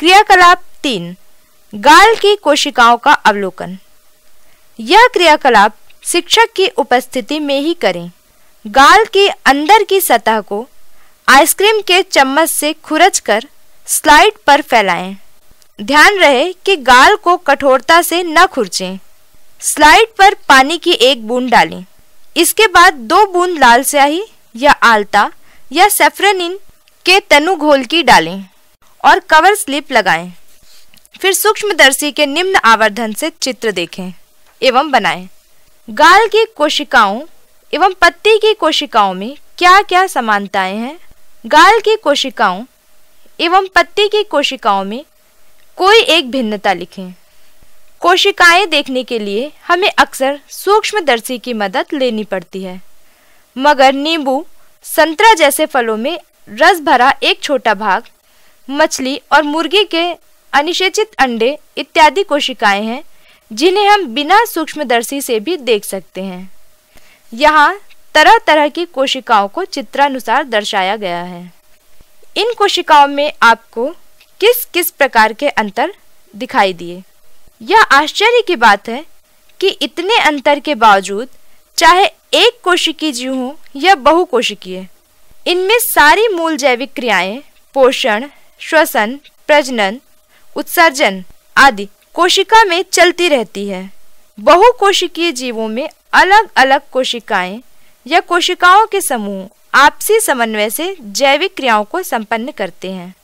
क्रियाकलाप तीन, गाल की कोशिकाओं का अवलोकन। यह क्रियाकलाप शिक्षक की उपस्थिति में ही करें। गाल के अंदर की सतह को आइसक्रीम के चम्मच से खुरचकर स्लाइड पर फैलाएँ। ध्यान रहे कि गाल को कठोरता से न खुरचें। स्लाइड पर पानी की एक बूंद डालें। इसके बाद दो बूंद लाल स्याही या आलता या सेफ्रेनिन के तनु घोल की डालें। और कवर स्लिप लगाएँ। फिर सूक्ष्मदर्शी के निम्न आवर्धन से चित्र देखें एवं बनाएँ। गाल की कोशिकाओं एवं पत्ती की कोशिकाओं में क्या क्या समानताएँ हैं गाल की कोशिकाओं एवं पत्ती की कोशिकाओं में कोई एक भिन्नता लिखें कोशिकाएँ देखने के लिए हमें अक्सर सूक्ष्मदर्शी की मदद लेनी पड़ती है मगर नींबू संतरा जैसे फलों में रस भरा एक छोटा भाग मछली और मुर्गी के अनिषेचित अंडे इत्यादि कोशिकाएँ हैं, जिन्हें हम बिना सूक्ष्मदर्शी से भी देख सकते हैं। यहाँ तरह तरह की कोशिकाओं को चित्रानुसार दर्शाया गया है। इन कोशिकाओं में आपको किस किस प्रकार के अंतर दिखाई दिए? यह आश्चर्य की बात है कि इतने अंतर के बावजूद चाहे एक कोशिकीय जीव हो या बहु बहुकोशिकीय इनमें सारी मूल जैविक क्रियाएँ, पोषण श्वसन, प्रजनन, उत्सर्जन आदि कोशिका में चलती रहती है। बहुकोशिकीय जीवों में अलग अलग कोशिकाएँ या कोशिकाओं के समूह आपसी समन्वय से जैविक क्रियाओं को संपन्न करते हैं।